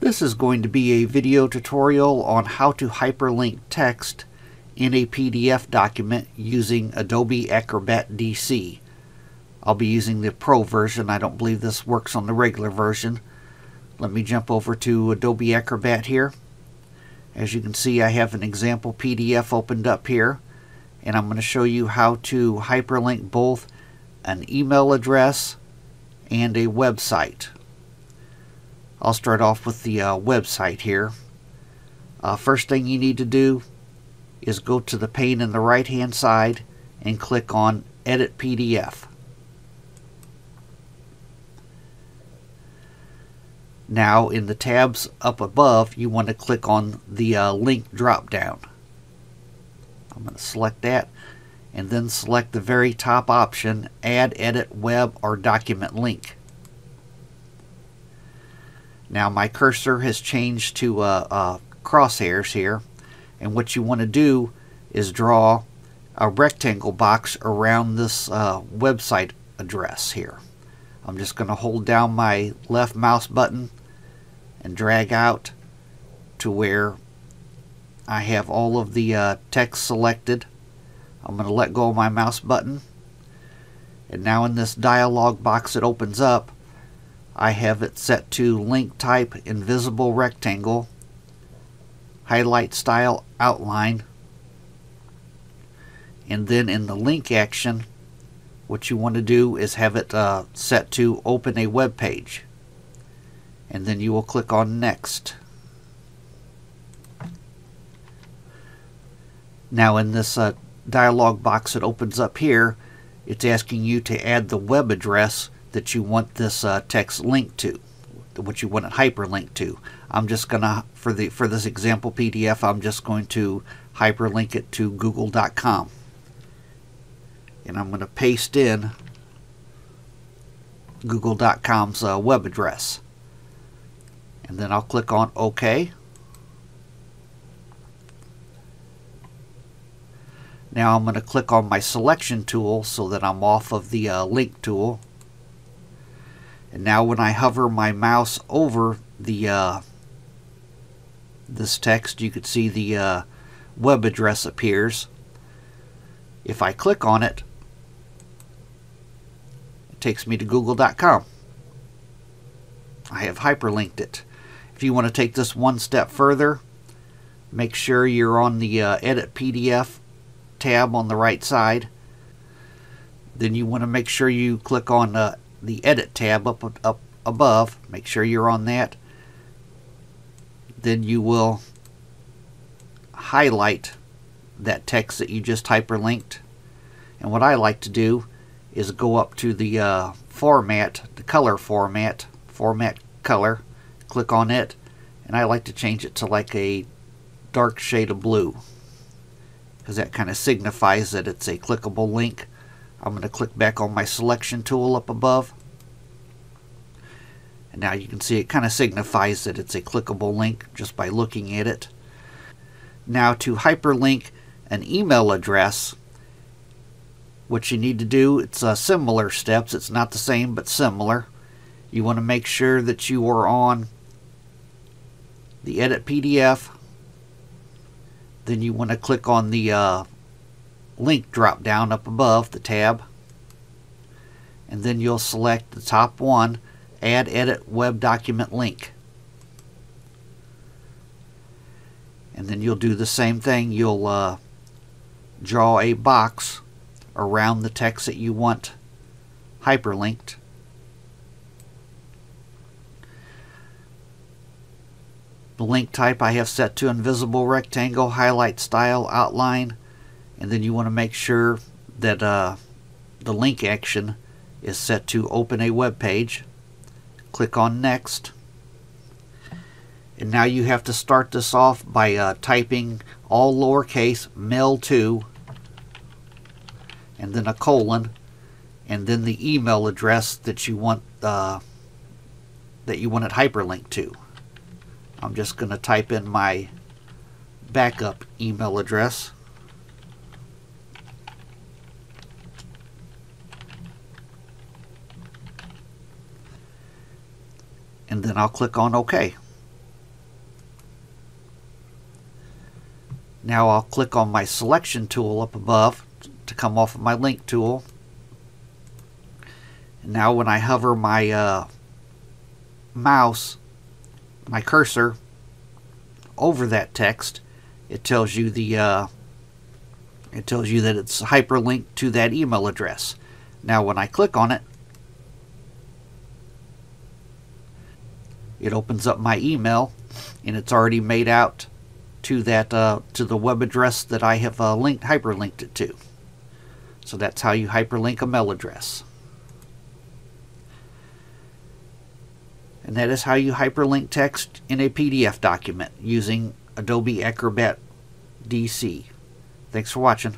This is going to be a video tutorial on how to hyperlink text in a PDF document using Adobe Acrobat DC. I'll be using the Pro version. I don't believe this works on the regular version. Let me jump over to Adobe Acrobat here. As you can see, I have an example PDF opened up here, and I'm going to show you how to hyperlink both an email address and a website. I'll start off with the uh, website here. Uh, first thing you need to do is go to the pane in the right hand side and click on Edit PDF. Now in the tabs up above you want to click on the uh, link drop down. I'm going to select that and then select the very top option Add Edit Web or Document Link. Now my cursor has changed to uh, uh, crosshairs here and what you want to do is draw a rectangle box around this uh, website address here. I'm just going to hold down my left mouse button and drag out to where I have all of the uh, text selected. I'm going to let go of my mouse button and now in this dialog box that opens up I have it set to link type invisible rectangle, highlight style outline, and then in the link action, what you want to do is have it uh, set to open a web page. And then you will click on next. Now in this uh, dialog box that opens up here, it's asking you to add the web address that you want this uh, text linked to, what you want it hyperlinked to. I'm just gonna for the for this example PDF, I'm just going to hyperlink it to google.com, and I'm going to paste in google.com's uh, web address, and then I'll click on OK. Now I'm going to click on my selection tool so that I'm off of the uh, link tool and now when I hover my mouse over the uh, this text, you can see the uh, web address appears. If I click on it, it takes me to google.com. I have hyperlinked it. If you want to take this one step further, make sure you're on the uh, Edit PDF tab on the right side. Then you want to make sure you click on uh, the edit tab up, up above. Make sure you're on that. Then you will highlight that text that you just hyperlinked. And what I like to do is go up to the uh, format, the color format, format color, click on it, and I like to change it to like a dark shade of blue because that kind of signifies that it's a clickable link. I'm going to click back on my selection tool up above. And now you can see it kind of signifies that it's a clickable link just by looking at it. Now to hyperlink an email address, what you need to do, it's uh, similar steps. It's not the same, but similar. You want to make sure that you are on the Edit PDF. Then you want to click on the uh, link drop down up above the tab. And then you'll select the top one add edit web document link. And then you'll do the same thing. You'll uh, draw a box around the text that you want hyperlinked the link type I have set to invisible rectangle highlight style outline and then you want to make sure that uh, the link action is set to open a web page. Click on next. And now you have to start this off by uh, typing all lowercase mail to and then a colon and then the email address that you want uh, that you want it hyperlinked to. I'm just going to type in my backup email address. And then I'll click on OK. Now I'll click on my selection tool up above to come off of my link tool. Now when I hover my uh, mouse my cursor, over that text, it tells you the uh, it tells you that it's hyperlinked to that email address. Now when I click on it, it opens up my email and it's already made out to that uh, to the web address that I have uh, linked hyperlinked it to. So that's how you hyperlink a mail address. And that is how you hyperlink text in a PDF document using Adobe Acrobat DC. Thanks for watching.